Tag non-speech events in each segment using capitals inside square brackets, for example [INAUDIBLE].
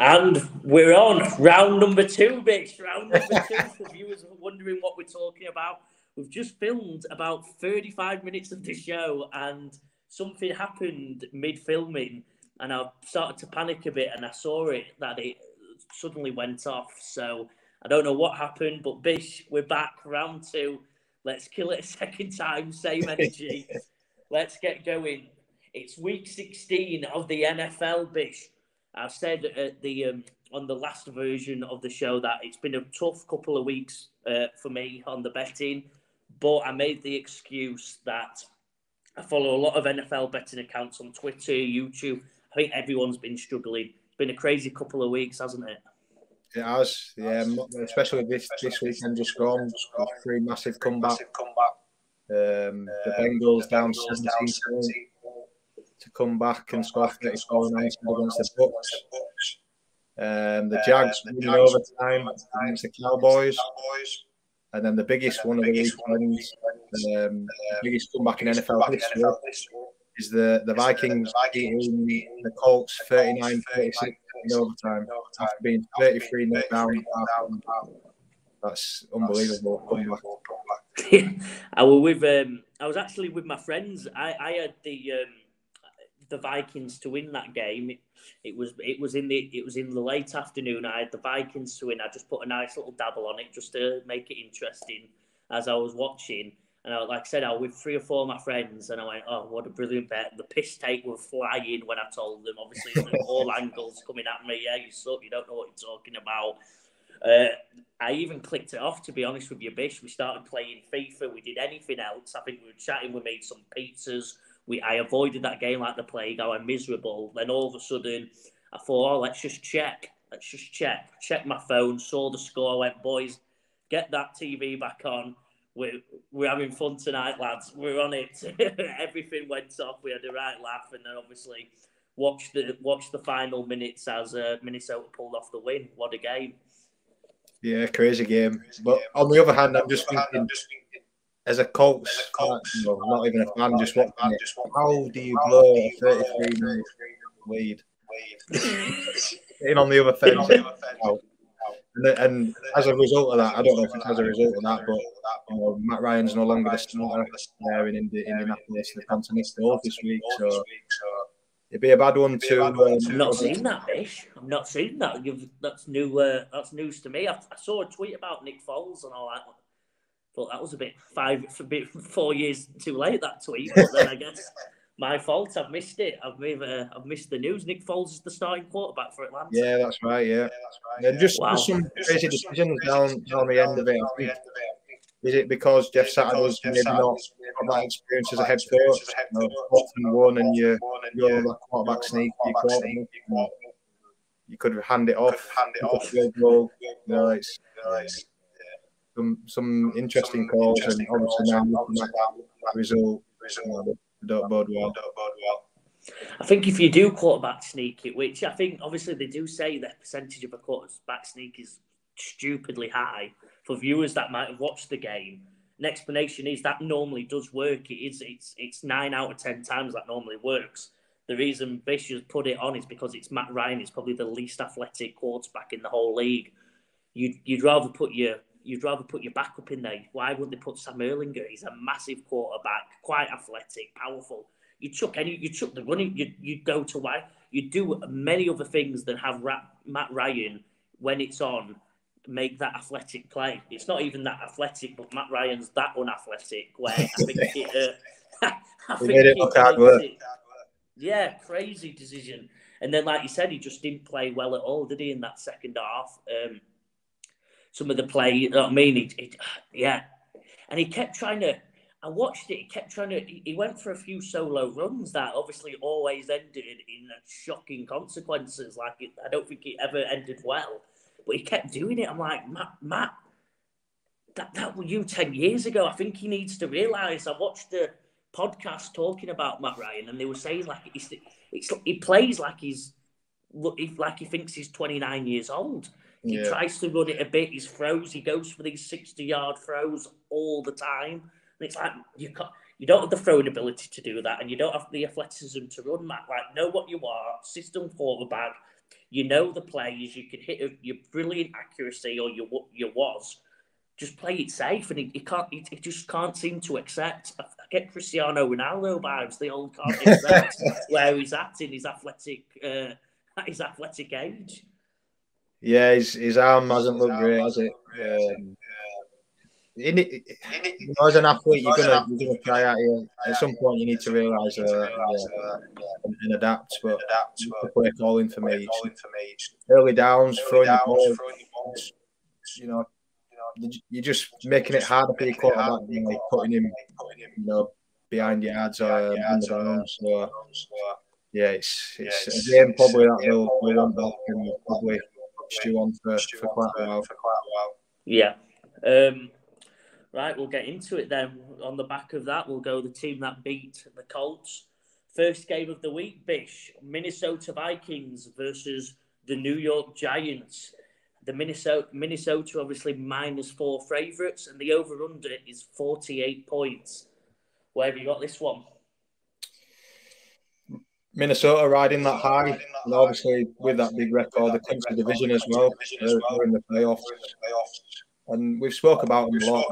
And we're on round number two, Bish. Round number two for viewers [LAUGHS] wondering what we're talking about. We've just filmed about 35 minutes of the show and something happened mid filming and I started to panic a bit and I saw it that it suddenly went off. So I don't know what happened, but Bish, we're back round two. Let's kill it a second time, same energy. [LAUGHS] Let's get going. It's week 16 of the NFL, Bish. I said at the um, on the last version of the show that it's been a tough couple of weeks uh, for me on the betting, but I made the excuse that I follow a lot of NFL betting accounts on Twitter, YouTube. I think everyone's been struggling. It's been a crazy couple of weeks, hasn't it? It has, yeah. Especially this this weekend just gone. Three massive comeback. Um, the Bengals down 17 to come back and score 34 against the Bucs. Um, the Jags winning overtime against the Cowboys. And then the biggest one of the weekends, um, biggest comeback in NFL history, is the, the Vikings beating the Colts 39 36 in overtime after being 33 0 down. That's unbelievable [LAUGHS] I was with um, I was actually with my friends. I, I had the um, the Vikings to win that game. It, it, was it was in the it was in the late afternoon. I had the Vikings to win. I just put a nice little dabble on it just to make it interesting as I was watching. And I, like I said, I was with three or four of my friends, and I went, "Oh, what a brilliant bet!" The piss take were flying when I told them. Obviously, [LAUGHS] all angles coming at me. Yeah, you suck. You don't know what you're talking about. Uh, I even clicked it off, to be honest with you, Bish. We started playing FIFA. We did anything else. I think we were chatting. We made some pizzas we I avoided that game like the plague. I was miserable. Then all of a sudden, I thought, oh, let's just check. Let's just check. Check my phone. Saw the score. Went, boys, get that TV back on. We're, we're having fun tonight, lads. We're on it. [LAUGHS] Everything went off. We had a right laugh, and then obviously watch the watch the final minutes as uh, Minnesota pulled off the win. What a game! Yeah, crazy game. But on the other hand, I'm just thinking as a Colts, fan, no, not even a fan, just watching it, how do you blow a 33 minute lead? in on the other fence. And, and, as a result of that, I don't know if it's as a result of that, but you know, Matt Ryan's no longer the starter there in Indi- Indianapolis. The Panthers off this week, so it'd be a bad one to. Um, I've not seen that, Bish. I've not seen that. You've, that's new. Uh, that's news to me. I, I, saw a tweet about Nick Foles and all that Thought that was a bit five, a bit four years too late that tweet. But then I guess [LAUGHS] my fault. I've missed it. I've made, uh, I've missed the news. Nick Foles is the starting quarterback for Atlanta. Yeah, that's right. Yeah, yeah that's right. And just, wow. just some crazy decisions down down the end of it. I think. Is it because Jeff Saturday was maybe not got that experience as a head coach? You know, often won and you you're that quarterback sneak, you quarterback, you could hand it off, hand it off. Goal. You know, it's, some some interesting calls, and obviously now looking at that result, uh, don't bode well. I think if you do quarterback sneak it, which I think obviously they do say that percentage of a quarterback sneak is stupidly high for viewers that might have watched the game. An explanation is that normally does work. It is it's it's nine out of ten times that normally works. The reason Bish put it on is because it's Matt Ryan is probably the least athletic quarterback in the whole league. You'd you'd rather put your you'd rather put your backup in there. Why wouldn't they put Sam Ehlinger? He's a massive quarterback, quite athletic, powerful. You took any, you took the running. You you go to why you do many other things than have Matt Ryan when it's on make that athletic play. It's not even that athletic, but Matt Ryan's that unathletic. Where I think [LAUGHS] it, uh, [LAUGHS] I think it look hard it, yeah, crazy decision. And then, like you said, he just didn't play well at all, did he? In that second half. Um, some of the play. You know what I mean? He, he, yeah, and he kept trying to. I watched it. He kept trying to. He went for a few solo runs that obviously always ended in shocking consequences. Like it, I don't think it ever ended well, but he kept doing it. I'm like Matt, Matt, that that was you ten years ago. I think he needs to realise. I watched the podcast talking about Matt Ryan, and they were saying like he's, it's, he plays like he's like he thinks he's 29 years old. He yeah. tries to run it a bit. He's throws. He goes for these sixty-yard throws all the time, and it's like you can't. You don't have the throwing ability to do that, and you don't have the athleticism to run that. Like, know what you are, system quarterback. You know the players. You can hit a, your brilliant accuracy, or your your was. Just play it safe, and he, he can't. He, he, just can't seem to accept. I, get Cristiano Ronaldo vibes. They all can't [LAUGHS] accept where he's at in his athletic, uh, at [LAUGHS] his athletic age. Yeah, his, his arm hasn't looked great, has it? Um, in it, you know, as an athlete, you're gonna you're gonna try out. Here. At some point, you need to realise uh, yeah, and, and, adapt. But the play calling for me, early downs, throwing the ball, you know, you're just making it harder for your quarterback, you know, putting him, you know, behind yards or um, in the downs. So, yeah, it's it's a game probably that they'll, they'll want back and probably stew on for, quite a while. for quite a while. Yeah. Um, right, we'll get into it then. On the back of that, we'll go the team that beat the Colts. First game of the week, Bish. Minnesota Vikings versus the New York Giants. The Minnesota Minnesota obviously minus four favourites, and the over under is forty eight points. Where have you got this one? Minnesota riding that high, and obviously with that big record, the country division as well. Uh, they're, in the playoffs, and we've spoke about them a lot.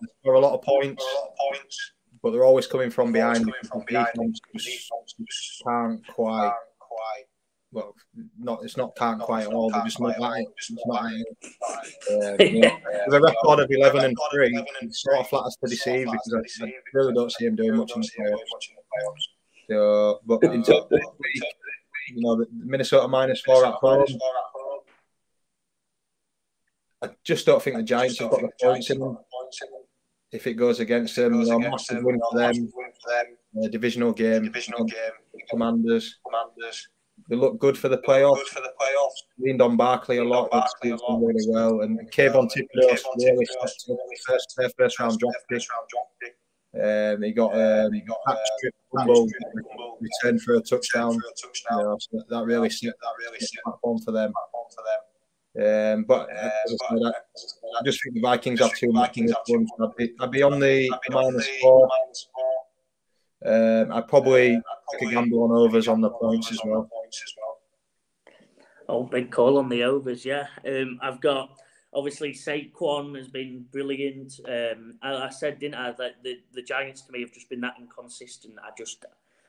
They score a lot of points, but they're always coming from behind. The defense just can't quite. Well, not it's not can't quite at all. They're just not at it. It. Um, with a record of eleven and three, it's sort of flat as to deceive because I, I really don't see him doing much in the playoffs. So, but in terms of week, you know, Minnesota minus four at home. I just don't think the Giants have got the points in them. If it goes against them, you know, massive win for them. Uh, divisional game. Divisional game. Commanders. Commanders. They look good for the playoffs. Good for the playoffs. Leaned on Barkley a lot. Barkley done really well, and Kayvon Thibodeaux really first, first round draft pick. Um, he got um, he got hat trick fumble, return for a touchdown. You know, so that really set that really set platform for them. Um, but, uh, I, I, I, just think the Vikings have too much. I'd be, I'd be on the minus four. Um, I'd probably take a gamble on overs on the points as well. Oh, big call on the overs, yeah. Um, I've got Obviously, Saquon has been brilliant. Um, I, I, said, didn't I, that the, the Giants to me have just been that inconsistent. I just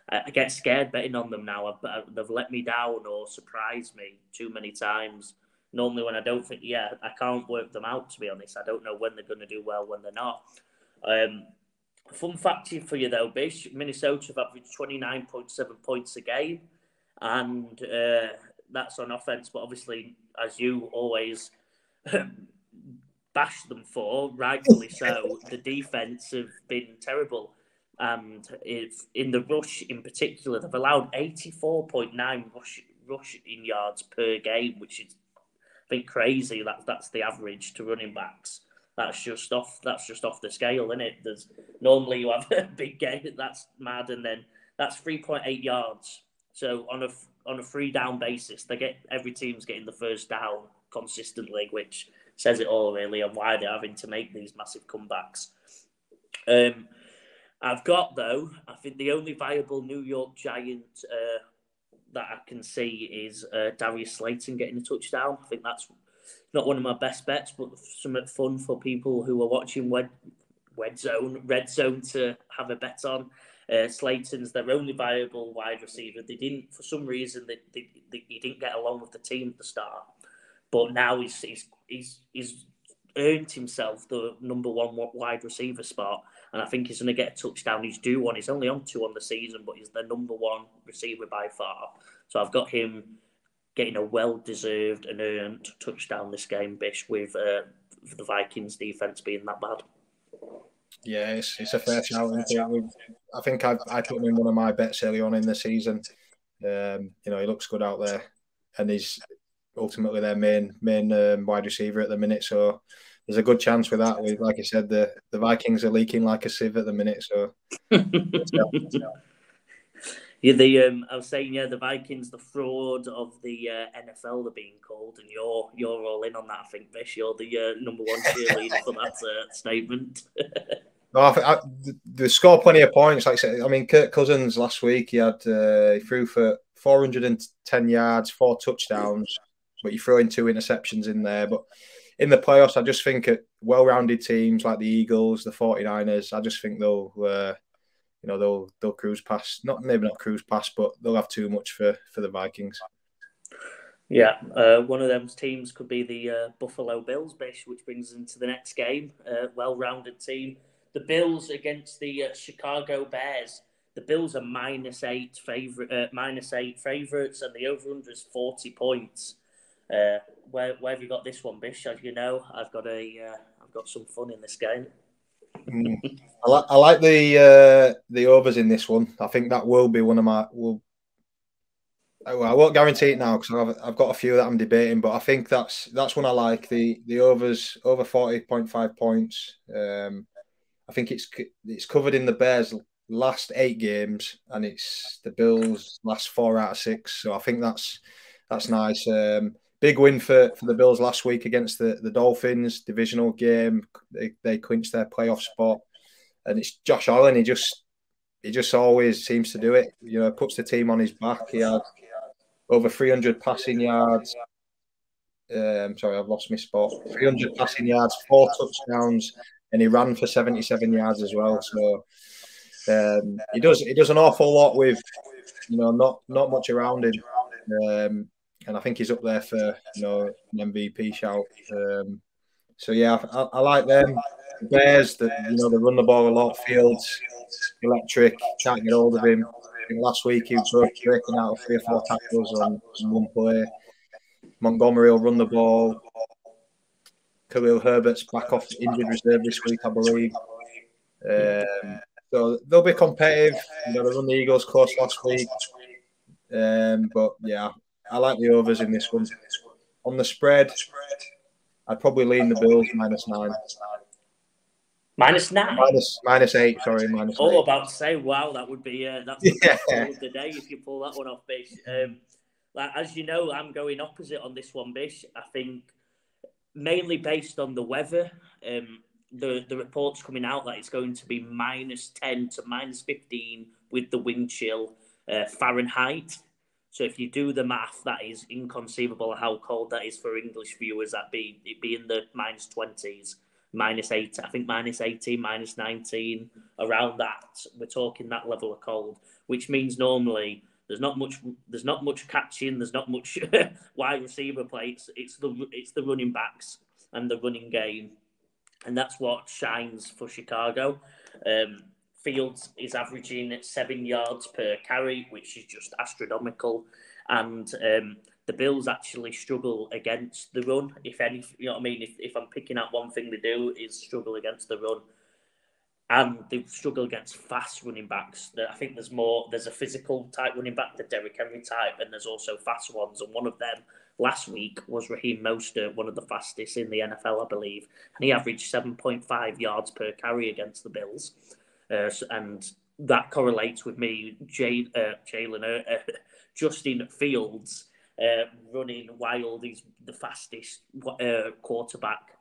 I, I get scared betting on them now. I've, they've let me down or surprised me too many times. Normally, when I don't think, yeah, I can't work them out. To be honest, I don't know when they're going to do well when they're not. Um, fun fact for you though, Bish, Minnesota have averaged twenty nine point seven points a game, and uh, that's on offense. But obviously, as you always [COUGHS] bash them for, rightfully so. [LAUGHS] the defense have been terrible. And if in the rush in particular, they've allowed 84.9 rush, rushing yards per game, which is I think crazy. That, that's the average to running backs. That's just off. That's just off the scale, isn't it? There's normally you have [LAUGHS] a big game. That's mad, and then that's 3.8 yards. So on a on a free down basis, they get every team's getting the first down consistently, which says it all really on why they're having to make these massive comebacks. Um, I've got though, I think the only viable New York Giant uh, that I can see is uh, Darius Slayton getting a touchdown. I think that's not one of my best bets, but something fun for people who are watching Wed, Wed Zone, Red Zone to have a bet on. Uh, Slayton's their only viable wide receiver. They didn't, for some reason, they, they, they, he didn't get along with the team at the start. But now he's he's he's, he's earned himself the number one wide receiver spot, and I think he's going to get a touchdown. He's due one. He's only on two on the season, but he's the number one receiver by far. So I've got him getting a well-deserved and earned touchdown this game, Bish, with uh, the Vikings defense being that bad. Yeah, it's, it's a fair shout. I think I, I put him in one of my bets early on in the season. Um, you know, he looks good out there, and he's ultimately their main main um, wide receiver at the minute. So there's a good chance with that. With like I said, the the Vikings are leaking like a sieve at the minute. So. [LAUGHS] Yeah, the um, I was saying, yeah, the Vikings, the fraud of the uh, NFL, they're being called, and you're you're all in on that. I think, Bish, you're the uh, number one cheerleader for that uh, statement. [LAUGHS] no, I, I, they score plenty of points. Like I said, I mean, Kirk Cousins last week, he had uh, he threw for 410 yards, four touchdowns, but you throw in two interceptions in there. But in the playoffs, I just think at well-rounded teams like the Eagles, the 49ers, I just think they'll, uh, you know, they'll they'll cruise past. Not maybe not cruise past, but they'll have too much for for the Vikings. Yeah, uh, one of those teams could be the uh, Buffalo Bills, Bish, which brings us into the next game. Uh, well-rounded team. The Bills against the uh, Chicago Bears. The Bills are minus eight favorite, uh, minus eight favorites, and the over/under is forty points. Uh, where where have you got this one, Bish? As you know, I've got a I've got some fun in this game. Mm. I, like I like the the overs in this one. I think that will be one of my will I won't guarantee it now because I've, I've got a few that I'm debating, but I think that's that's one I like the the overs over forty point five points. Um, I think it's it's covered in the Bears' last eight games, and it's the Bills' last four out of six. So I think that's that's nice. Um, big win for, for the Bills last week against the, the Dolphins divisional game. They they clinched their playoff spot, and it's Josh Allen. He just he just always seems to do it. You know, puts the team on his back. He had over 300 passing yards. Um, sorry, I've lost my spot. 300 passing yards, four touchdowns, and he ran for 77 yards as well. So um, he does he does an awful lot with you know not not much around him, um, and I think he's up there for you know an MVP shout. Um, so yeah, I, I, like them. Bears that you know they run the ball a lot. Fields electric, can't get hold of him last week he was breaking out of three or four tackles on, one play. Montgomery will run the ball. Khalil Herbert's back off injured reserve this week, I believe. Um, so they'll be competitive. You know, they run the Eagles course last week. Um, but yeah, I like the overs in this one. On the spread, I'd probably lean the Bills minus nine. Minus nine. Minus, minus eight. Sorry, minus. Oh, eight. about to say, wow, that would be uh, that's yeah. the day if you pull that one off, Bish. Um, like as you know, I'm going opposite on this one, Bish. I think mainly based on the weather. Um, the the reports coming out that it's going to be minus ten to minus fifteen with the wind chill uh, Fahrenheit. So if you do the math, that is inconceivable how cold that is for English viewers. That be it be in the minus twenties minus eight, I think minus 18, minus 19, around that. We're talking that level of cold, which means normally there's not much there's not much catching, there's not much [LAUGHS] wide receiver play. It's, it's the it's the running backs and the running game. And that's what shines for Chicago. Um, Fields is averaging seven yards per carry, which is just astronomical. And um, the Bills actually struggle against the run. If any, you know what I mean. If, if I'm picking out one thing they do is struggle against the run, and they struggle against fast running backs. I think there's more. There's a physical type running back, the Derrick Henry type, and there's also fast ones. And one of them last week was Raheem Mostert, one of the fastest in the NFL, I believe, and he averaged 7.5 yards per carry against the Bills, uh, and that correlates with me, Jay, uh, Jalen, uh, Justin Fields uh, running wild. He's the fastest uh, quarterback,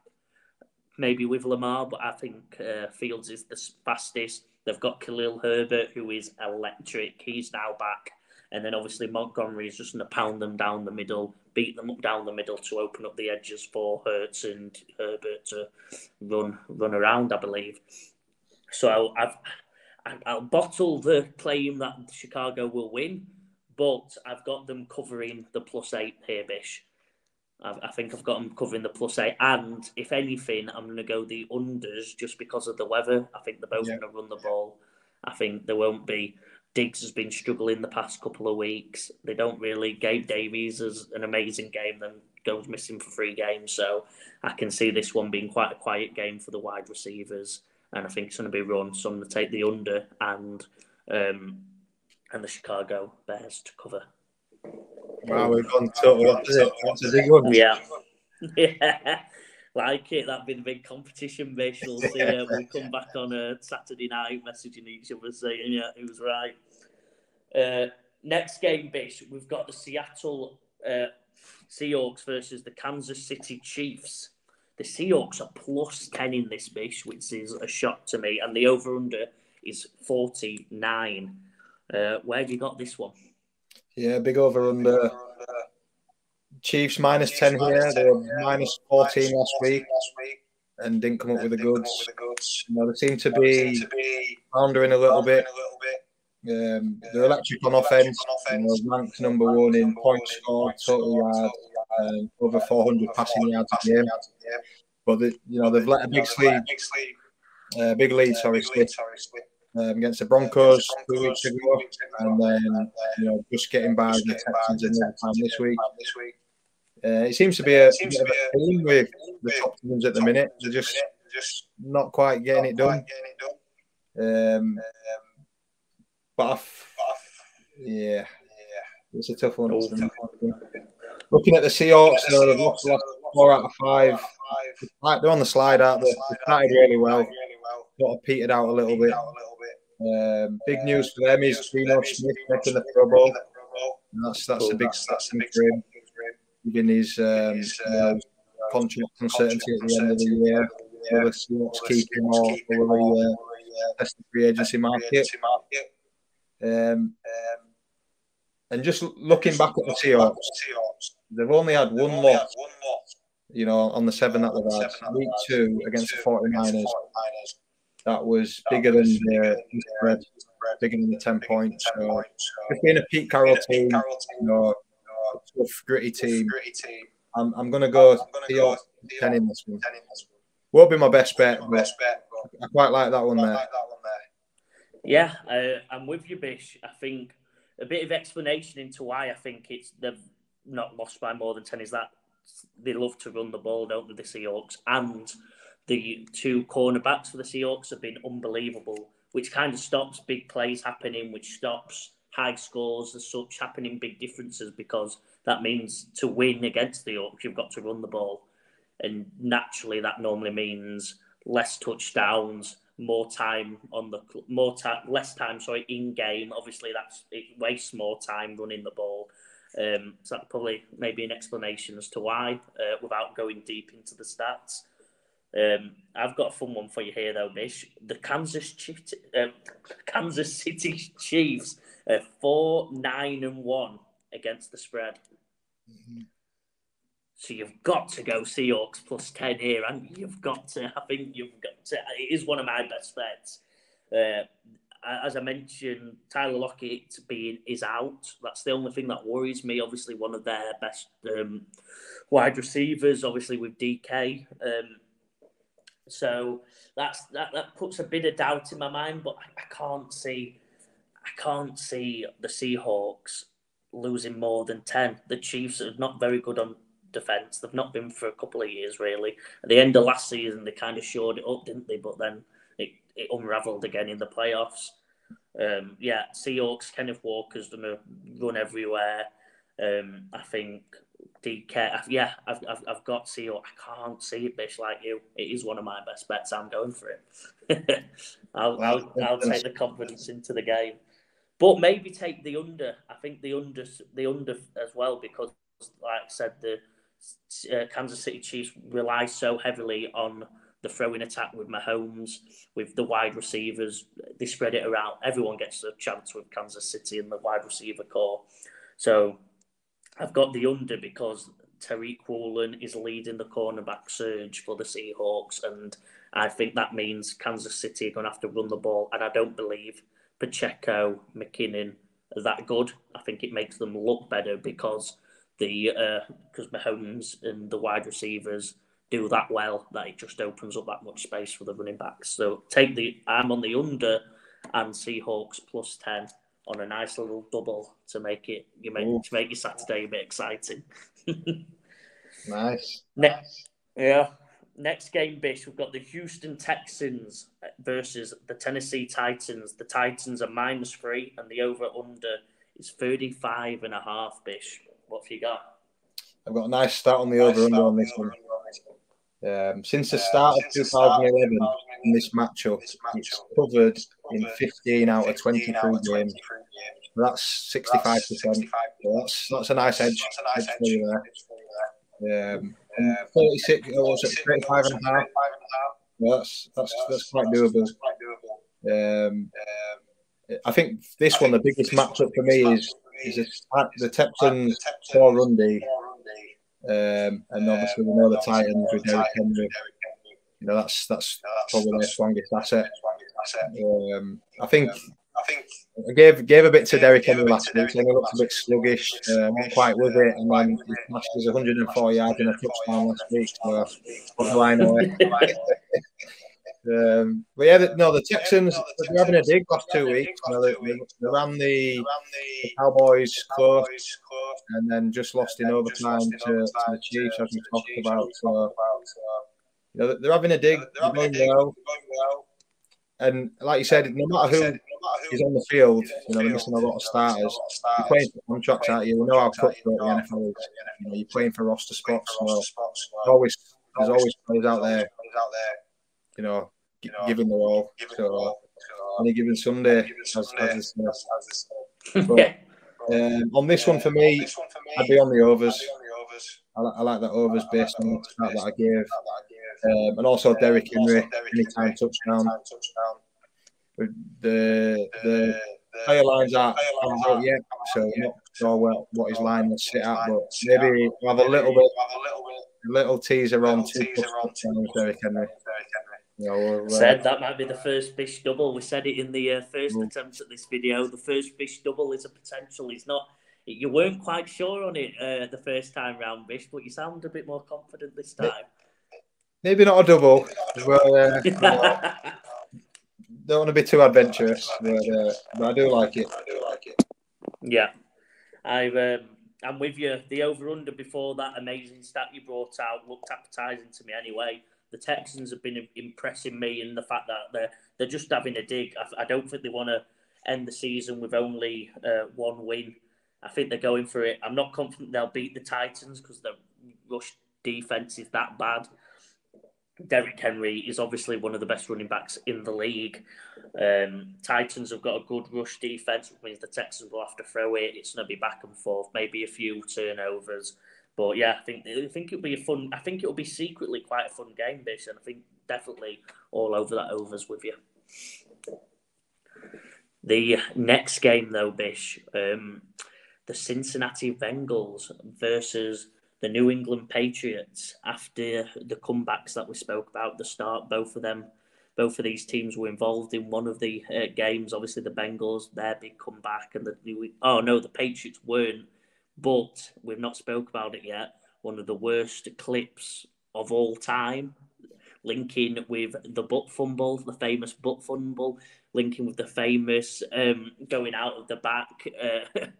maybe with Lamar, but I think uh, Fields is the fastest. They've got Khalil Herbert, who is electric. He's now back. And then obviously Montgomery is just going to pound them down the middle, beat them up down the middle to open up the edges for Hurts and Herbert to run run around, I believe. So I've I'll bottle the claim that Chicago will win but I've got them covering the plus eight here, Bish. I, I think I've got them covering the plus eight, and if anything, I'm going to go the unders just because of the weather. I think they're both yeah. going to run the ball. I think there won't be. Diggs has been struggling the past couple of weeks. They don't really. Gabe Davis is an amazing game, then goes missing for three games. So I can see this one being quite a quiet game for the wide receivers, and I think it's going to be run. So I'm going to take the under and um, and the Chicago Bears to cover. Wow, we've gone total opposite. That's a big one. Yeah. [LAUGHS] yeah. Like it, that'd be the big competition, Bish. We'll see. Uh, we'll [LAUGHS] come back on a Saturday night messaging each other saying, yeah, he was right. Uh, next game, Bish, we've got the Seattle uh, Seahawks versus the Kansas City Chiefs. The Seahawks are plus 10 in this, Bish, which is a shock to me. And the over under is 49. Uh, where have you got this one? Yeah, big over under. Chiefs minus 10 here. They were minus 14 last week and didn't come up with the goods. the goods You know, they seem to be to be floundering a little bit. a Um, they're electric on offense. You know, ranked number one in points scored, total yards, um, over 400 passing yards a game. But they, you know they've let a big lead, uh, big lead, sorry, split um, against the Broncos two weeks ago, and then you know just getting by the Texans another time this week. Uh, it seems to be a, bit of a theme with the top teams at the minute. They're just not quite getting it done. Um, but I've, yeah, it's a tough one. Looking at the Seahawks, they've lost the four out of five. Like They're on the slide out there. They started really well. Sort of petered out a little bit. Um, big news for them is Geno Smith making the Pro Bowl. That's that's a big that's a for him, given his um, you contract uncertainty at the end of the year. Will the Seahawks keep him or will they uh, the free agency market? Um, and just looking back at the Seahawks, they've only had one loss, you know, on the seven that they've had. Week two against the 49ers, that was bigger than the spread, bigger than the 10 points. So, just being a Pete Carroll team, you know, a tough, gritty team, I'm, I'm going to go Seahawks 10 in this one. Won't be my best bet, but I quite like that one there. Yeah, uh, I'm with you, Bish. I think a bit of explanation into why I think it's they've not lost by more than ten is that they love to run the ball, don't they, the Seahawks? And the two cornerbacks for the Seahawks have been unbelievable, which kind of stops big plays happening, which stops high scores as such happening, big differences, because that means to win against the Seahawks, you've got to run the ball. And naturally, that normally means less touchdowns, more time on the more time, less time. Sorry, in game. Obviously, that's it wastes more time running the ball. Um, so that's probably maybe an explanation as to why, uh, without going deep into the stats. Um, I've got a fun one for you here, though, Bish. The Kansas Chiefs, uh, Kansas City Chiefs, uh, four nine and one against the spread. Mm-hmm. So you've got to go Seahawks plus 10 here, and you've got to, I think you've got to, it is one of my best bets. Uh, as I mentioned, Tyler Lockett being is out. That's the only thing that worries me. Obviously, one of their best um, wide receivers, obviously with DK. Um, so that's that. That puts a bit of doubt in my mind, but I, I can't see, I can't see the Seahawks losing more than ten. The Chiefs are not very good on defence. They've not been for a couple of years, really. At the end of last season, they kind of showed it up, didn't they? But then it, it unravelled again in the playoffs. Um, yeah, Seahawks, Kenneth Walker's going to run everywhere. Um, I think DK, yeah, I've, I've, I've got Seahawks. I can't see it, Bish, like you. It is one of my best bets. I'm going for it. [LAUGHS] I'll, I'll, I'll take the confidence into the game. But maybe take the under. I think the under, the under as well, because, like I said, the uh, Kansas City Chiefs rely so heavily on the throwing attack with Mahomes, with the wide receivers. They spread it around. Everyone gets a chance with Kansas City and the wide receiver corps. So I've got the under because Tariq Woolen is leading the cornerback surge for the Seahawks, and I think that means Kansas City are going to have to run the ball. And I don't believe Pacheco, McKinnon that good. I think it makes them look better because the because uh, Mahomes and the wide receivers do that well that it just opens up that much space for the running backs. So take the I'm on the under and Seahawks plus ten on a nice little double to make it you make Ooh. to make your Saturday a bit exciting. [LAUGHS] nice. Next, yeah. Next game, Bish, we've got the Houston Texans versus the Tennessee Titans. The Titans are minus three, and the over under is 35 and a half, Bish. What have you got? I've got a nice start on the nice over under on this one. Um, since the start of 2011 in this matchup, it's covered in 15 out of 23 games. That's 65%. So that's, that's a nice edge, edge for you there. Um, 36, oh, was it 35 and a half? That's, that's, that's quite doable. Um, I think this one, the biggest matchup for me is is a, the Texans for Rundy, um, and obviously we know the Titans with Derrick Henry. You know that's that's probably their strongest asset. Um, I think I think I gave gave a bit to Derrick Henry last week, and he looked a bit sluggish, uh, not quite with it, and then he smashed his 104 yards in a touchdown last week. So I know? [LAUGHS] um, but yeah, no, the Texans they're having a dig last two weeks. You know, they, ran the, the Cowboys close, and then just lost in overtime to, to the Chiefs, as we talked about. So, you know, they're having a dig. They're going well. And like you said, no matter who is on the field, you know, they're missing a lot of starters. You're playing for contracts, aren't you? We know how cutthroat the NFL is. You know, you're playing for roster spots. So there's always, there's always players out there, you know, giving their all. So, any given Sunday, as, as but, um, on this one for me, I'd be on the overs. I, I like that overs based on the start that I gave. Um, and also Derrick Henry, anytime touchdown. The the player lines aren't out yet, so I'm not sure what, what his line will sit at, but maybe have a little bit, a little teaser on two touchdowns, Derrick Henry. You know, uh, said that might be the first fish double. We said it in the uh, first mm. attempt at this video. The first fish double is a potential. It's not. You weren't quite sure on it uh, the first time round, Bish, but you sound a bit more confident this time. Maybe not a double. Well, uh, [LAUGHS] don't want to be too adventurous, but, uh, but I do like it. I do like it. Yeah, I've. Um, I'm with you. The over under before that amazing stat you brought out looked appetising to me anyway. The Texans have been impressing me in the fact that they're they're just having a dig. I, I don't think they want to end the season with only uh, one win. I think they're going for it. I'm not confident they'll beat the Titans because the rush defense is that bad. Derrick Henry is obviously one of the best running backs in the league. Um, Titans have got a good rush defense, which means the Texans will have to throw it. It's going to be back and forth, maybe a few turnovers. But yeah, I think I think it'll be a fun. I think it'll be secretly quite a fun game, Bish, and I think definitely all over that overs with you. The next game, though, Bish, um, the Cincinnati Bengals versus the New England Patriots after the comebacks that we spoke about the start. Both of them, both of these teams were involved in one of the uh, games. Obviously, the Bengals their big comeback, and the New oh no, the Patriots weren't. But we've not spoke about it yet. One of the worst clips of all time, linking with the butt fumble, the famous butt fumble, linking with the famous um, going out of the back. Uh, [LAUGHS]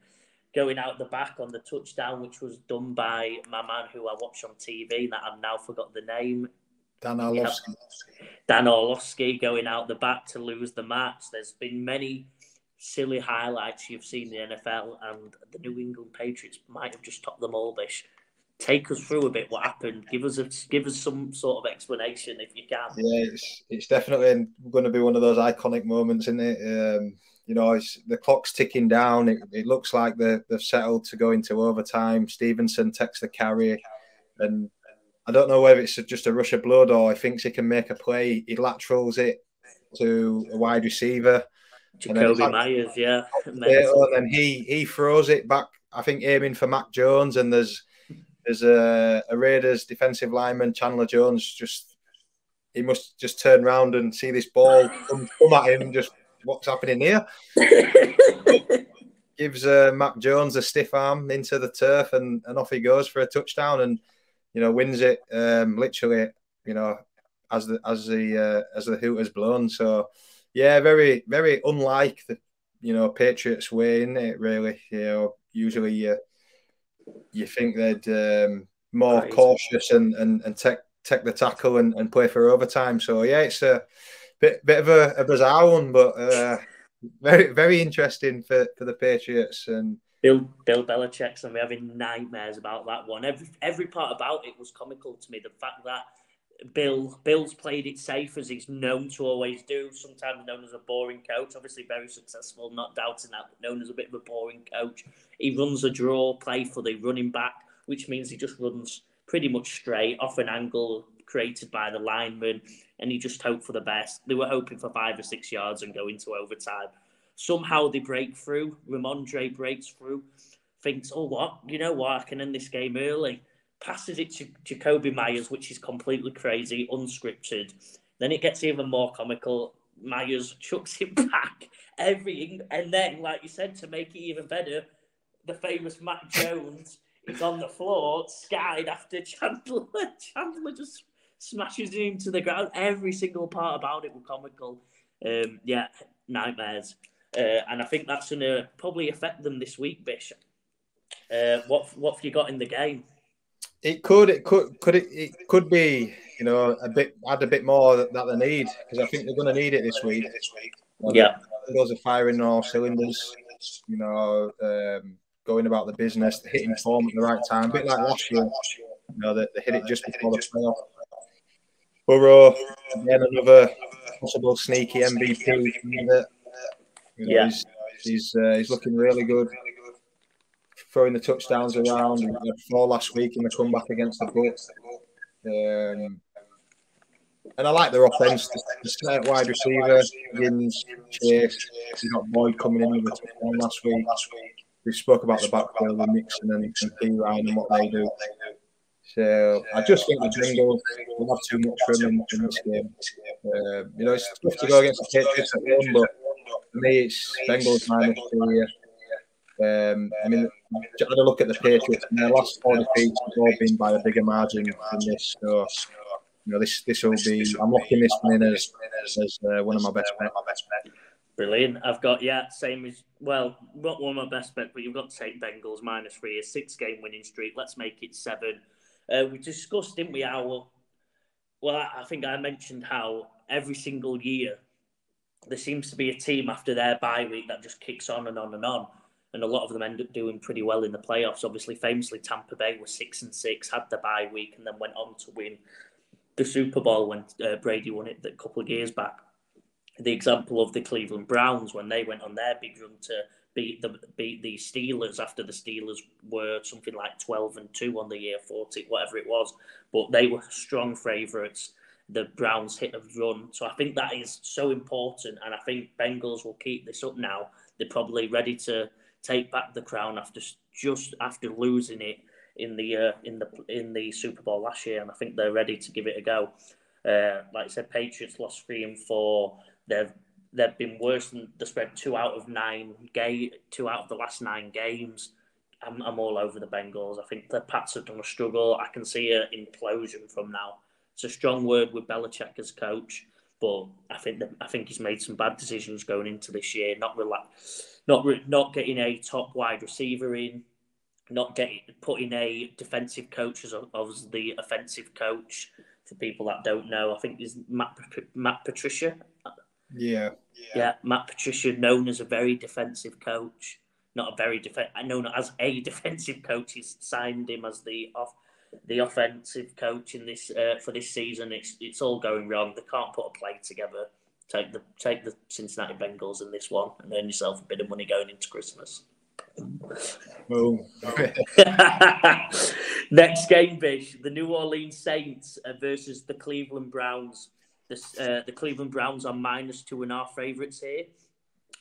going out the back on the touchdown, which was done by my man who I watch on TV that I've now forgot the name. Dan Orlovsky. Dan Orlovsky going out the back to lose the match. There's been many silly highlights you've seen in the NFL, and the New England Patriots might have just topped them all. This take us through a bit what happened. Give us a give us some sort of explanation if you can. Yeah, it's it's definitely going to be one of those iconic moments, isn't it? Um, you know, the clock's ticking down. It, it looks like they've settled to go into overtime. Stevenson takes the carry, and I don't know whether it's just a rush of blood or he thinks he can make a play. He laterals it to a wide receiver. Jakobi Meyers, yeah. And he he throws it back. I think aiming for Mac Jones, and there's there's a, a Raiders defensive lineman Chandler Jones. Just he must just turn around and see this ball come, come at him, just what's happening here? [LAUGHS] Gives uh, Mac Jones a stiff arm into the turf, and, and off he goes for a touchdown, and you know wins it um, literally, you know, as the as the uh, as the hoot has blown. So yeah, very very unlike the you know Patriots way, in it? Really, you know, usually you you think they'd um, more cautious and, and and take take the tackle and, and play for overtime. So yeah, it's a bit bit of a, a bizarre one, but uh, very very interesting for, for the Patriots and. Bill Bill Belichick's and we're having nightmares about that one. Every every part about it was comical to me. The fact that Bill Bill's played it safe as he's known to always do. Sometimes known as a boring coach, obviously very successful, not doubting that, but known as a bit of a boring coach. He runs a draw play for the running back, which means he just runs pretty much straight off an angle created by the lineman and he just hoped for the best. They were hoping for five or six yards and go into overtime. Somehow they break through. Rhamondre breaks through, thinks, oh, what? You know what? I can end this game early. Passes it to Jakobi Meyers, which is completely crazy, unscripted. Then it gets even more comical. Meyers chucks it [LAUGHS] back. Every and then, like you said, to make it even better, the famous Mac Jones is on the floor, skied after [LAUGHS] Chandler. Chandler just smashes him to the ground. Every single part about it was comical. Um, yeah, nightmares. Uh, and I think that's going to probably affect them this week, Bish. Uh, what what have you got in the game? It could, it could, could it, it could be, you know, a bit, add a bit more that, that they need because I think they're going to need it this week. yeah, those are firing all cylinders. You know, um, going about the business, hitting form at the right time, a bit like last year. You know, they, they hit it just before the playoff. Burrow, again, another possible sneaky MVP. You know, yeah. He's he's, uh, he's looking really good. Throwing the touchdowns around. He had four last week in the comeback against the Bucs. Um, and I like their offense. The, wide receiver, Higgins, Chase. You got Boyd coming in with a touchdown last week. We spoke about the backfield with Mixon and, and Perine and what they do. So I just think the Bengals will have too much for them in, in this game. Uh, you know, it's tough to go against the Patriots at home, but for me, it's Bengals minus three. Um, I mean, I had a look at the Patriots, and their last four defeats have all been by a bigger margin than this. So, you know, this this will be. I'm locking this one in as, as uh, one of my best bets. Brilliant. I've got yeah, same as well. Not one of my best bets, but you've got to take Bengals minus three, a six game winning streak. Let's make it seven. Uh, we discussed, didn't we? How well, I think I mentioned how every single year there seems to be a team after their bye week that just kicks on and on and on. And a lot of them end up doing pretty well in the playoffs. Obviously, famously, Tampa Bay was six and six, had the bye week, and then went on to win the Super Bowl when uh, Brady won it a couple of years back. The example of the Cleveland Browns when they went on their big run to beat the beat the Steelers after the Steelers were something like twelve and two on the year, forty whatever it was, but they were strong favourites the Browns hit a run. So I think that is so important, and I think Bengals will keep this up now. They're probably ready to take back the crown after just after losing it in the uh, in the in the Super Bowl last year, and I think they're ready to give it a go. Uh, like I said, Patriots lost three and four. They've they've been worse than the spread two out of nine game two out of the last nine games. I'm, I'm all over the Bengals. I think the Pats have done a struggle. I can see an implosion from now. It's a strong word with Belichick as coach, but I think I think he's made some bad decisions going into this year. Not relax, not not getting a top wide receiver in, not getting putting a defensive coach as, as the offensive coach. For people that don't know, I think is Matt Matt Patricia. Yeah. yeah, Matt Patricia, known as a very defensive coach, not a very defensive, known as a [LAUGHS] defensive coach. He's signed him as the off the offensive coach in this uh, for this season. It's it's all going wrong. They can't put a play together. Take the take the Cincinnati Bengals in this one and earn yourself a bit of money going into Christmas. Boom. [LAUGHS] Next game, Bish, the New Orleans Saints uh, versus the Cleveland Browns. The, uh, the Cleveland Browns are minus two and a half favourites here,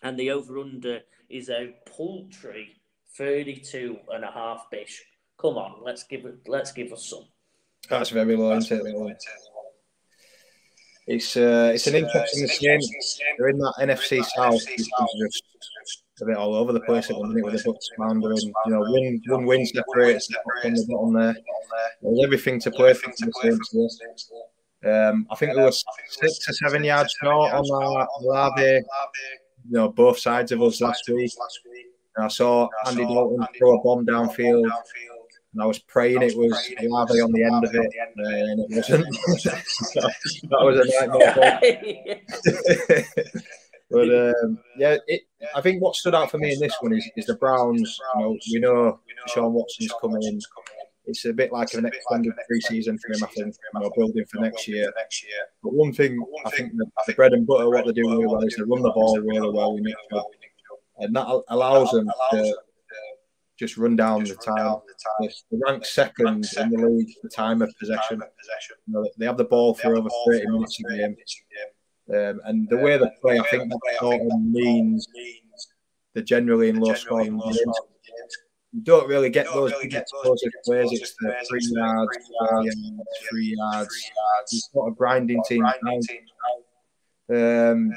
and the over under is a paltry 32 and a half, Bish. Come on, let's give it. Let's give us some. That's very low, isn't it? It's uh, it's an interesting game. They're in that NFC South, just a bit all over the place at the minute with the Bucs floundering. You know, one one win separates on the bottom there. There's everything to play for the Saints. Um, I think there was six or seven yards short on our Olave. You know, both sides of us last week. And I saw Andy Dalton throw a bomb downfield and I was praying it was Olave on the end of it, and it [LAUGHS] wasn't. [LAUGHS] that was a nightmare. [LAUGHS] but um, yeah, it, I think what stood out for me in this one is, is the Browns. You know, we know Deshaun Watson's coming in. It's a bit like an extended preseason for him, I think, you know, building for next year. But one thing I think the, the bread and butter, what they do really well is they run the ball really well in and that allows them to just run down just the time. They rank second in the league for time of possession. You know, they have the ball for over 30 minutes a game. Um, and the way they play, I think that sort of means they're generally in low scoring games. You don't really get those big explosive plays. It's the three yards, four yards, three yards. It's not a grinding team. Um,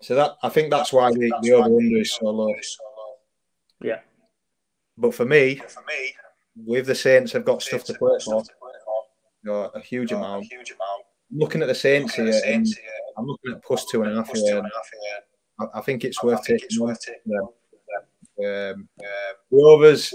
so that I think that's why the, the over under is so low. Yeah. But for me, for me with the Saints, have got stuff to play for. You know, a huge amount. I'm looking at the Saints here, and I'm looking at plus two and a half here. I, I think it's worth taking. Them. Um, the overs,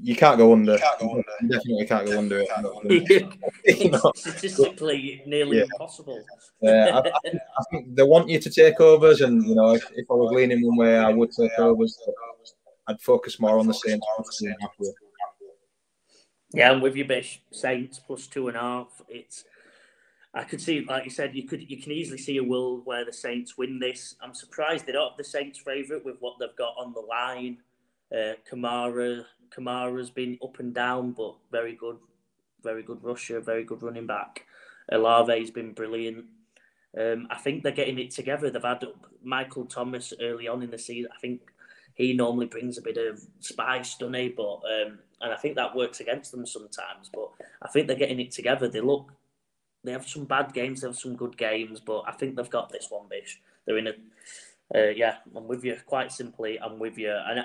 you can't go under. Can't go under. You definitely can't go under it. [LAUGHS] [LAUGHS] Statistically, nearly yeah. impossible. yeah, I, I, think they want you to take overs, and you know, if, if I was leaning one way, I would take overs. I'd focus more on the Saints. Yeah, I'm with you, Bish. Saints plus two and a half. It's I could see, like you said, you could you can easily see a world where the Saints win this. I'm surprised they don't have the Saints favourite with what they've got on the line. Uh, Kamara, Kamara's been up and down, but very good, very good rusher, very good running back. Olave's been brilliant. Um, I think they're getting it together. They've had Michael Thomas early on in the season. I think he normally brings a bit of spice, doesn't he? But um, and I think that works against them sometimes. But I think they're getting it together. They look they have some bad games, they have some good games, but I think they've got this one, Bish. They're in a, uh, yeah, I'm with you. Quite simply, I'm with you, and I,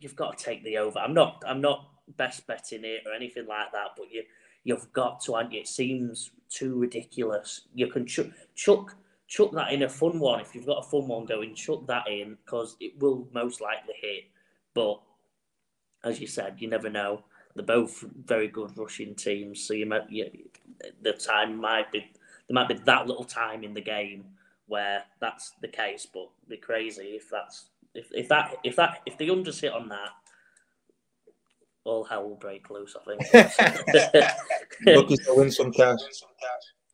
you've got to take the over. I'm not, I'm not best betting it or anything like that, but you, you've got to. And it seems too ridiculous. You can chuck, chuck, chuck that in a fun one if you've got a fun one going. Chuck that in because it will most likely hit. But as you said, you never know. They're both very good rushing teams, so you might, you, the time might be there might be that little time in the game where that's the case, but be crazy if that's if, if that if that if the under sit on that, all hell will break loose. I think. [LAUGHS] Looking to win some cash.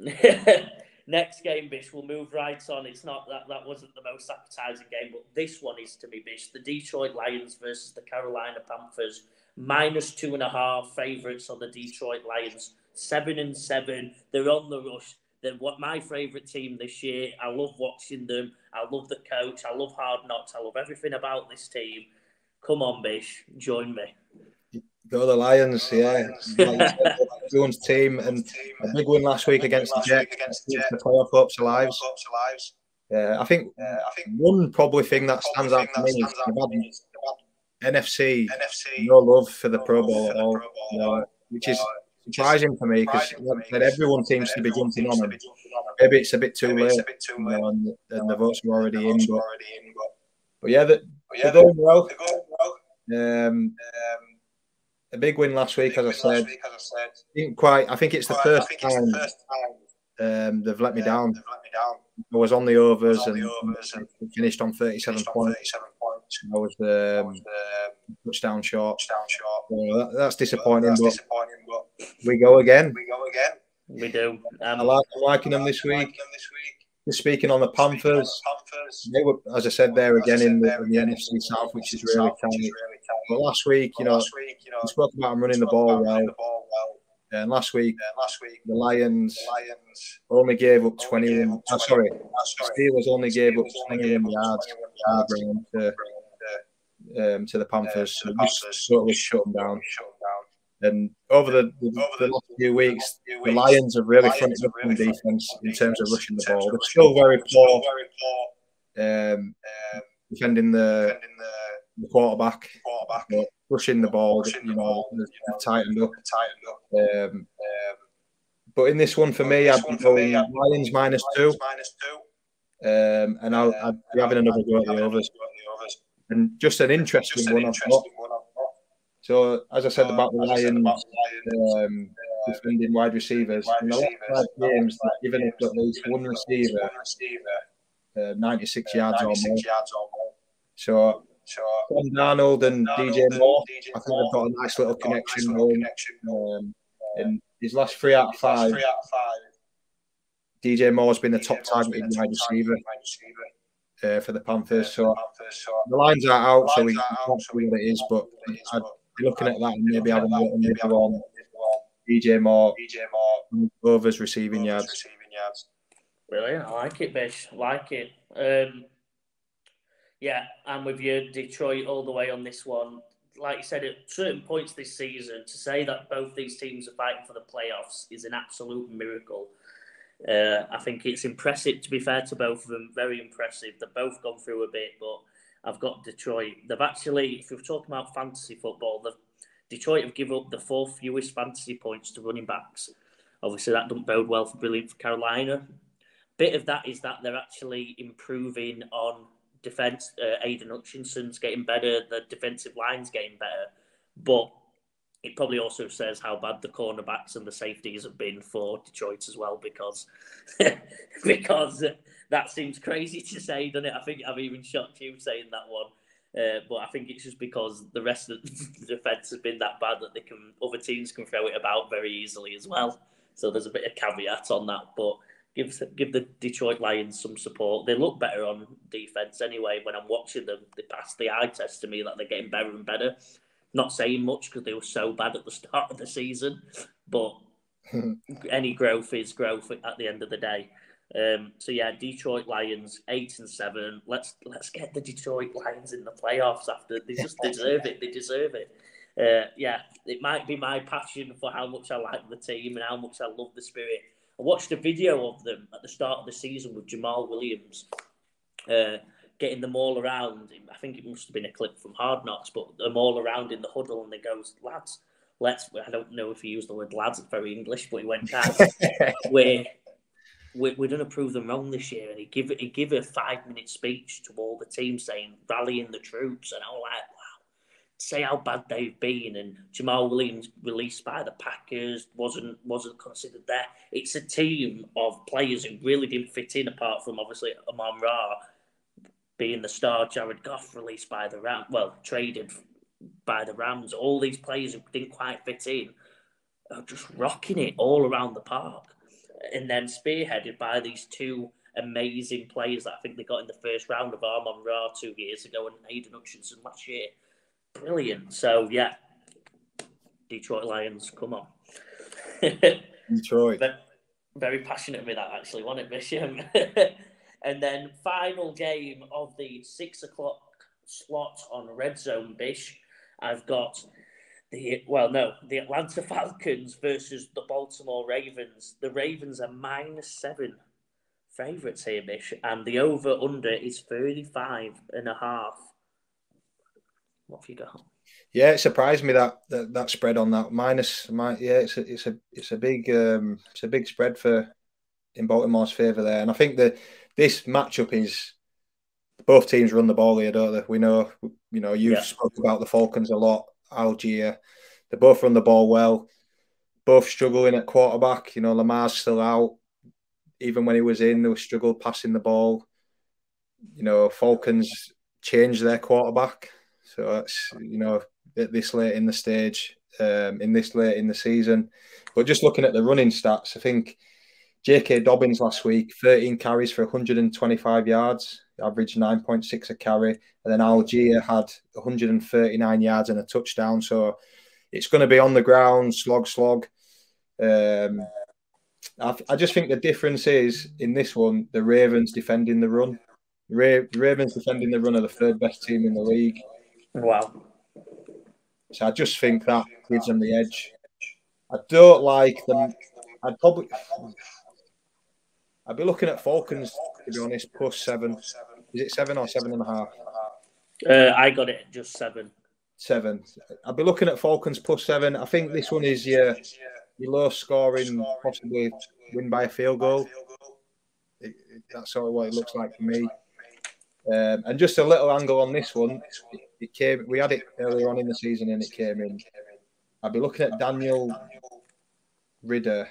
[LAUGHS] Next game, Bish, we'll move right on. It's not that that wasn't the most appetizing game, but this one is to me, Bish. The Detroit Lions versus the Carolina Panthers minus two and a half favourites on the Detroit Lions. Seven and seven. They're on the rush. They're what my favourite team this year. I love watching them. I love the coach. I love hard knocks. I love everything about this team. Come on, Bish, join me. Go the Lions, yeah. [LAUGHS] Everyone's team and a big win last week against the Jets. Against the playoff hopes alive. Yeah, I think, uh, I think one probably thing that stands out for me is NFC, NFC, no love for the Pro Bowl at all, you know, which is surprising for me because like everyone seems to be jumping on them. Maybe it's a bit too late, you know, and, and the votes were already in. But, but yeah, the, they're going well. Um, a big win last week, as I said. Didn't quite. I think it's the first time um, they've let me down. I was on the overs and finished on 37 points. I was um, touchdown short. Touchdown short. So that, that's disappointing. That's but disappointing. But we go again. We go again. We do. Um, I like I'm liking them this week. Speaking on the Panthers, they were, as I said, there again in the, in the NFC South, which is really tiny. But last week, you know, we spoke about them running the ball well. And last week, last week, the Lions, Lions only gave up 21. Oh, sorry, uh, Steelers only gave up 21 yards ground to, um, um to the Panthers. So just totally shut them down. And over the, the, the last few weeks, the Lions have really fronted up in defense in terms of rushing the ball. They're still very poor um, defending the, the quarterback, but rushing the ball, you know, tightened up. Um, but in this one for me, I'd be going Lions minus two. Um, and I'll, I'd be having another go at the overs. And just an interesting one I've got. So, as I said about the Lions um, defending wide receivers, in the last five games, they've given up at least one receiver uh, 96 yards or more. So, Sam Darnold and DJ Moore, I think they've got a nice little connection going. Um, in his last three out of five, DJ Moore's been the top targeted wide receiver uh, for the Panthers. So the lines are out, so we can't see what it is, but looking at that and maybe having a little nibble on DJ Moore, overs receiving yards. Brilliant. I like it, Bish. I like it. Um, Yeah, I'm with you. Detroit all the way on this one. Like you said, at certain points this season, to say that both these teams are fighting for the playoffs is an absolute miracle. Uh, I think it's impressive, to be fair to both of them, very impressive. They've both gone through a bit, but I've got Detroit. They've actually, if you're talking about fantasy football, the Detroit have given up the fourth fewest fantasy points to running backs. Obviously, that doesn't bode well for brilliant for Carolina. Bit of that is that they're actually improving on defense. Uh, Aidan Hutchinson's getting better. The defensive line's getting better, but it probably also says how bad the cornerbacks and the safeties have been for Detroit as well, because [LAUGHS] because that seems crazy to say, doesn't it? I think I've even shocked you saying that one. Uh, but I think it's just because the rest of the [LAUGHS] defense has been that bad that they can other teams can throw it about very easily as well. So there's a bit of caveat on that, but give give the Detroit Lions some support. They look better on defense anyway. When I'm watching them, they pass the eye test to me that they're getting better and better. Not saying much because they were so bad at the start of the season, but [LAUGHS] any growth is growth at the end of the day. Um, so yeah, Detroit Lions eight and seven. Let's let's get the Detroit Lions in the playoffs. After they just [LAUGHS] deserve it. They deserve it. Uh, yeah, it might be my passion for how much I like the team and how much I love the spirit I watched a video of them at the start of the season with Jamaal Williams, uh, getting them all around. I think it must have been a clip from Hard Knocks, but them all around in the huddle, and they goes, "Lads, let's." I don't know if he used the word "lads." It's very English, but he went, "Guys, [LAUGHS] we're we're, we're going to prove them wrong this year." And he give he give a five minute speech to all the team saying, "Rallying the troops," and all that wow say how bad they've been, and Jamaal Williams released by the Packers wasn't wasn't considered there. It's a team of players who really didn't fit in, apart from obviously Amon Ra being the star. Jared Goff released by the Rams, well traded by the Rams. All these players who didn't quite fit in are just rocking it all around the park, and then spearheaded by these two amazing players that I think they got in the first round of Amon Ra two years ago and Aidan Hutchinson last year brilliant. So yeah, Detroit Lions, come on. [LAUGHS] Detroit. Very, very passionate with that actually, wasn't it, Bisham? [LAUGHS] and then final game of the six o'clock slot on Red Zone Bish. I've got the well, no, the Atlanta Falcons versus the Baltimore Ravens. The Ravens are minus seven favourites here, Bish, and the over under is 35 and a half. What have you got? Yeah, it surprised me that that, that spread on that minus. My, yeah, it's a it's a it's a big um, it's a big spread for in Baltimore's favour there, and I think that this matchup is both teams run the ball here, don't they? We know, you know, you've yeah. spoke about the Falcons a lot, Allgeier. They both run the ball well. Both struggling at quarterback. You know, Lamar's still out. Even when he was in, they were struggled passing the ball. You know, Falcons changed their quarterback. So that's you know this late in the stage, um, in this late in the season. But just looking at the running stats, I think J.K. Dobbins last week, 13 carries for 125 yards, average 9.6 a carry, and then Allgeier had 139 yards and a touchdown. So it's going to be on the ground, slog, slog. Um, I, I, just think the difference is in this one, the Ravens defending the run. Ra- Ravens defending the run are the third best team in the league. Wow. So I just think that gives them the edge. I don't like them. I'd probably. I'd be looking at Falcons to be honest, plus seven. Is it seven or seven and a half? Uh, I got it just seven. Seven. I'd be looking at Falcons plus seven. I think this one is your your low scoring, possibly win by a field goal. It, it, that's sort of what it looks like for me. Um, and just a little angle on this one. It came. We had it earlier on in the season, and it came in. I'd be looking at Daniel Ridder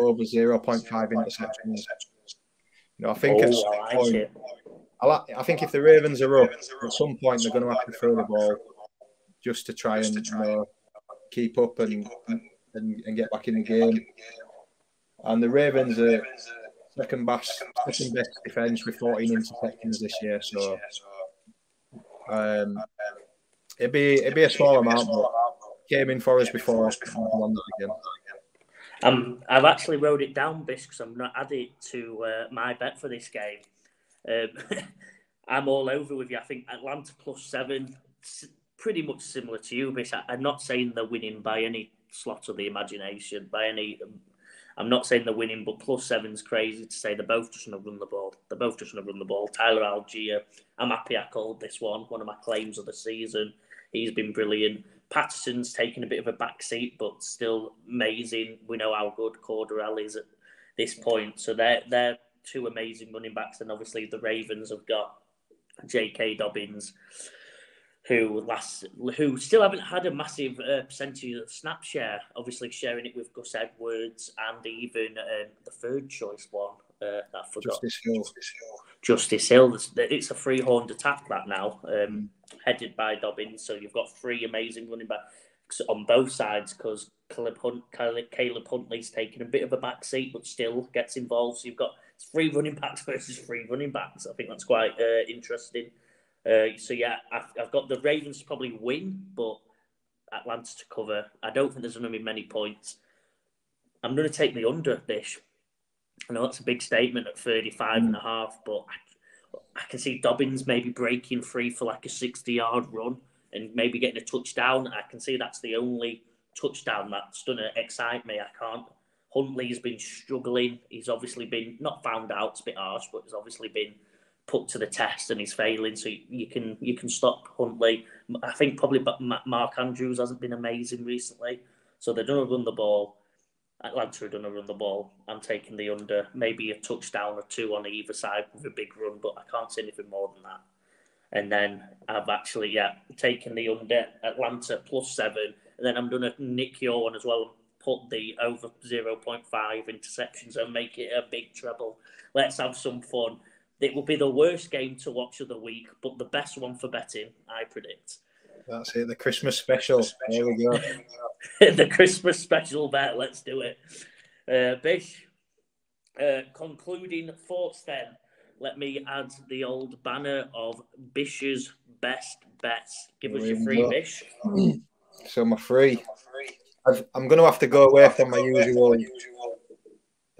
over zero point five interceptions. You know, I think oh, at some I point, I, like, I think if the Ravens are up, at some point they're going to have to throw the ball just to try and you know, keep up and, and and get back in the game. And the Ravens are second best second best defense with 14 interceptions this year. So um, it'd be it'd be a small amount, but came in for us before. Um, I've actually wrote it down, Bish, because I'm going to add it to uh, my bet for this game. Um, [LAUGHS] I'm all over with you. I think Atlanta plus seven, pretty much similar to you, but I'm not saying they're winning by any slot of the imagination, by any. I'm not saying they're winning, but plus seven's crazy to say they're both just going to run the ball. They're both just going to run the ball. Tyler Allgeier, I'm happy I called this one, one of my claims of the season. He's been brilliant. Patterson's taken a bit of a back seat, but still amazing. We know how good Cordarrelle is at this point. So they're, they're two amazing running backs. And obviously the Ravens have got J.K. Dobbins, who last who still haven't had a massive uh, percentage of snap share. Obviously, sharing it with Gus Edwards and even um, the third choice one. Uh, I forgot. Justice Hill. Justice Hill. It's a free horned attack that now, um, headed by Dobbins. So you've got three amazing running backs on both sides because Caleb, Hunt, Caleb Huntley's taking a bit of a back seat, but still gets involved. So you've got three running backs [LAUGHS] versus three running backs. I think that's quite uh, interesting. Uh, so yeah, I've, I've, got the Ravens to probably win, but Atlanta to cover. I don't think there's going to be many points. I'm going to take the under this. I know that's a big statement at 35 mm. and a half, but I, I can see Dobbins maybe breaking free for like a 60 yard run and maybe getting a touchdown. I can see that's the only touchdown that's going to excite me. I can't. Huntley's been struggling. He's obviously been not found out. It's a bit harsh, but he's obviously been put to the test and he's failing. So you can you can stop Huntley. I think probably but Mark Andrews hasn't been amazing recently. So they're going to run the ball. Atlanta are going to run the ball. I'm taking the under, maybe a touchdown or two on either side with a big run, but I can't see anything more than that. And then I've actually, yeah, taken the under Atlanta plus seven. And then I'm going to nick your one as well and put the over 0.5 interceptions and make it a big treble. Let's have some fun. It will be the worst game to watch of the week, but the best one for betting, I predict. That's it, the Christmas special. There we go. [LAUGHS] [LAUGHS] the Christmas special bet. Let's do it. Uh, Bish, uh, concluding thoughts then. Let me add the old banner of Bish's best bets. Give us your free, Bish. [CLEARS THROAT] So my free. i am going to have to go away from my usual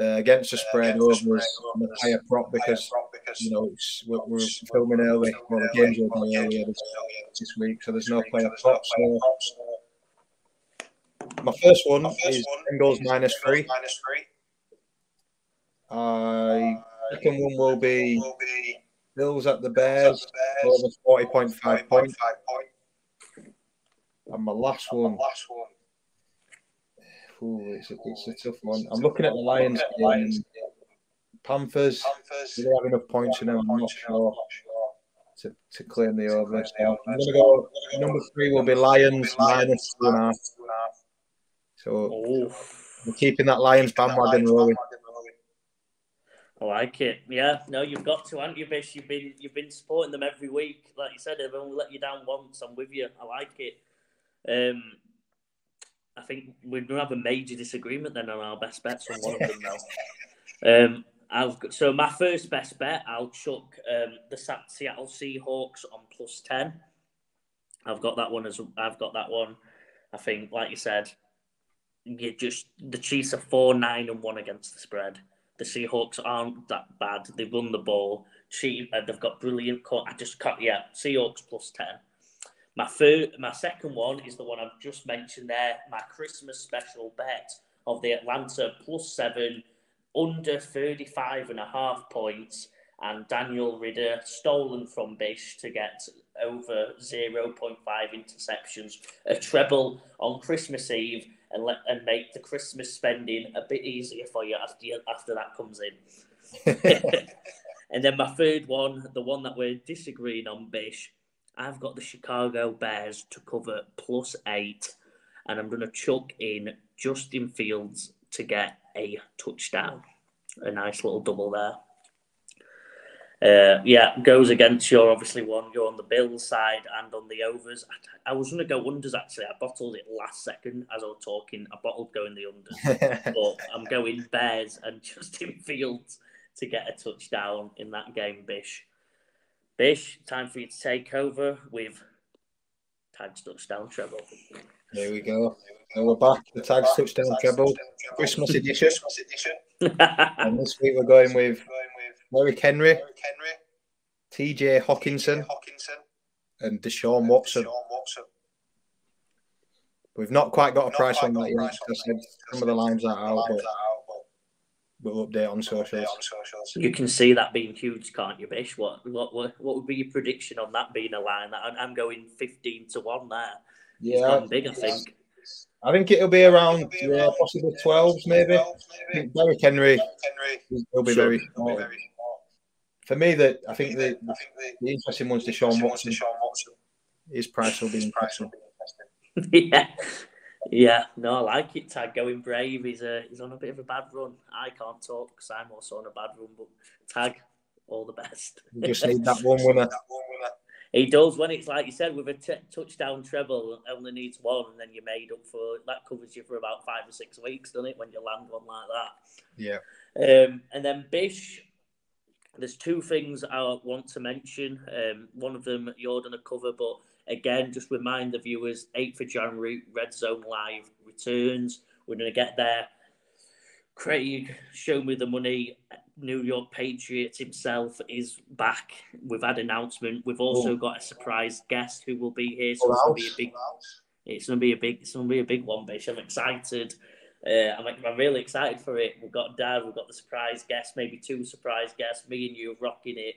uh, against the spread over the higher prop because you know we're, we're, filming early. Well, the games will be earlier this, this, week, so there's no player prop. So my first one is Bengals minus three. I second one will be Bills at the Bears over forty point five points. And my last one Ooh, it's, a, it's a tough one. I'm looking at the Lions game. Panthers, Panthers. they have enough points in them. I'm not sure to, to claim the over. So I'm going to go. Number three will be Lions minus two and a half. So we're keeping that Lions bandwagon rolling. I like it. Yeah, no, you've got to, haven't you, Bish? You've been you've been supporting them every week. Like you said, they've only let you down once. I'm with you. I like it. Um, I think we're going to have a major disagreement then on our best bets on one of them now. [LAUGHS] Um, I've got, so my first best bet, I'll chuck um, the Seattle Seahawks on plus ten. I've got that one as I've got that one. I think, like you said, you just the Chiefs are four nine and one against the spread. The Seahawks aren't that bad. They run the ball. Chief, uh, they've got brilliant. I just cut. Yeah, Seahawks plus ten. My third, my second one is the one I've just mentioned there. My Christmas special bet of the Atlanta plus seven, under 35 and a half points, and Daniel Ridder stolen from Bish to get over 0.5 interceptions, a treble on Christmas Eve, and let and make the Christmas spending a bit easier for you after after that comes in. [LAUGHS] and then my third one, the one that we're disagreeing on, Bish, I've got the Chicago Bears to cover plus eight, and I'm going to chuck in Justin Fields to get a touchdown. A nice little double there. Uh, yeah, goes against your obviously one. You're on the Bills side and on the overs. I, I was going to go unders actually. I bottled it last second as I was talking. I bottled going the unders, [LAUGHS] but I'm going Bears and [LAUGHS] Justin Fields to get a touchdown in that game, Bish. Bish, time for you to take over with Tags Touchdown Treble. There we go. And we're back. The Tags Touchdown Treble, Christmas edition. [LAUGHS] and this week we're going with Derrick Henry, TJ Hockenson, and Deshaun Watson. We've not quite got a price on that yet. I said some of the lines are out, but we'll update on socials. You can see that being huge, can't you, Bish? What what what, what would be your prediction on that being a line? I'm going fifteen to one there. Yeah, it's big, I think. I think it'll be around yeah, possibly twelves, maybe. I think Derrick Henry will be very small. For me, that I think the, the interesting one's Deshaun Watson. His price will be interesting. [LAUGHS] yeah, yeah, no, I like it. Tag going brave. He's a he's on a bit of a bad run. I can't talk because I'm also on a bad run. But tag, all the best. You just need that one winner. He does when it's like you said with a t- touchdown treble, only needs one, and then you're made up for that covers you for about five or six weeks, doesn't it? When you land one like that. Yeah. Um, and then Bish, there's two things I want to mention. Um, one of them you're going to cover, but Again, just remind the viewers 8th of January, Red Zone Live returns. We're going to get there. Craig, show me the money. New York Patriots himself is back. We've had announcement. We've also oh. got a surprise guest who will be here. So it's going to be a big. It's going to be a big. It's going to be a big one, Bish. I'm excited. Uh, I'm, I'm really excited for it. We've got Dad. We've got the surprise guest. Maybe two surprise guests. Me and you rocking it.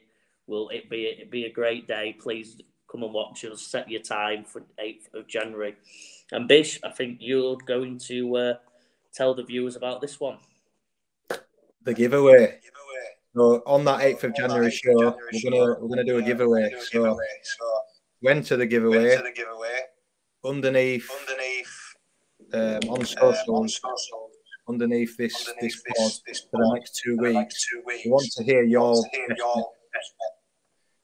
Will it be? It be a great day. Please come and watch us. Set your time for 8th of January. And Bish, I think you're going to uh, tell the viewers about this one. The giveaway. So on that 8th of January show, we're gonna we're gonna do a giveaway. So went to the giveaway. Underneath, underneath, um, on socials, underneath this this pod for the next two weeks. We want to hear your.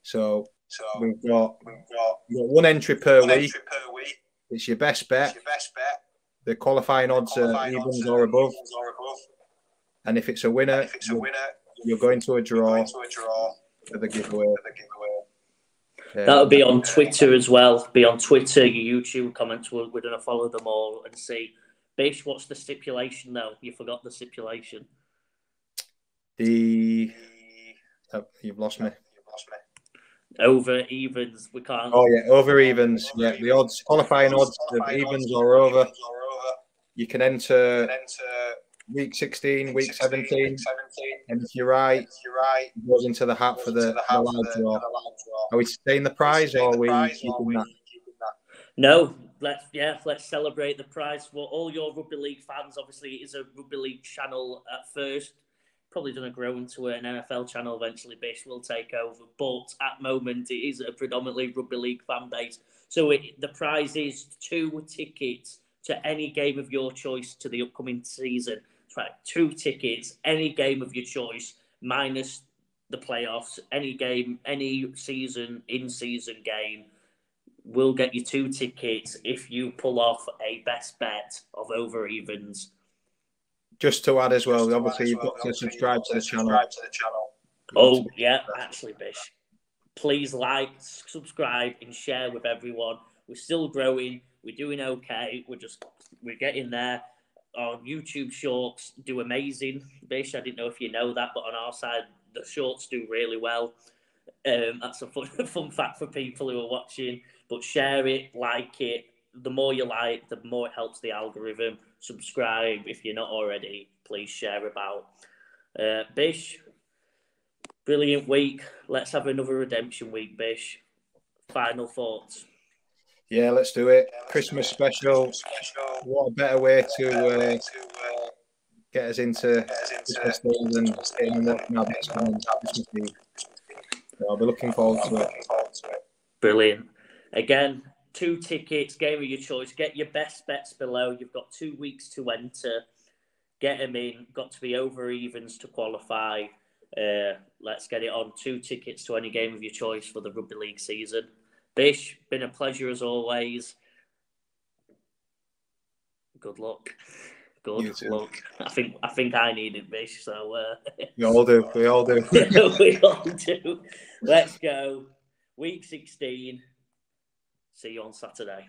So so we've got, we've got, one entry per, week. Entry per week. It's your best bet. It's your best bet. The qualifying odds are evens odds or, above. or above. And if it's a winner, if it's a winner you're, going to a draw, to a draw for the giveaway. For. That'll be on Twitter as well. Be on Twitter, your YouTube comments. We're, we're going to follow them all and see. Bish, what's the stipulation though? You forgot the stipulation. The oh, you've lost me. You've lost me over evens. We can't. Oh yeah, over evens. Yeah, the odds qualifying odds of evens or over. You can enter week 16, week 17, 17. and if you're right, if you're right, it goes into the hat for the, the live draw. Are we staying the prize or are we keeping that? No, let's yeah, let's celebrate the prize for all your rugby league fans. Obviously, it is a rugby league channel at first probably going to grow into an NFL channel eventually. Bish will take over, but at moment it is a predominantly rugby league fan base. So it, the prize is two tickets to any game of your choice to the upcoming season. Two tickets, any game of your choice, minus the playoffs, any game, any season, in season game. We'll get you two tickets if you pull off a best bet of over evens just to add as well, Just obviously you've got to subscribe to the channel. Oh yeah, actually, Bish. Please like, subscribe, and share with everyone. We're still growing. We're doing okay. We're just we're getting there. Our YouTube shorts do amazing. Bish, I didn't know if you know that, but on our side, the shorts do really well. Um, that's a fun, [LAUGHS] fun fact for people who are watching. But share it, like it. The more you like, the more it helps the algorithm subscribe if you're not already. Please share about. Uh, Bish, brilliant week. Let's have another redemption week, Bish. Final thoughts. Yeah, let's do it. Christmas special. What a better way to uh, get us into Christmas than getting watching our best friends Christmas Eve. So I'll be looking forward to it. Brilliant. Again, two tickets, game of your choice. Get your best bets below. You've got two weeks to enter. Get them in. Got to be over evens to qualify. Uh, let's get it on. Two tickets to any game of your choice for the rugby league season. Bish, been a pleasure as always. Good luck. Good luck. I think I think I needed Bish, so uh... we all do. We all do. [LAUGHS] we all do. Let's go. Week sixteen. See you on Saturday.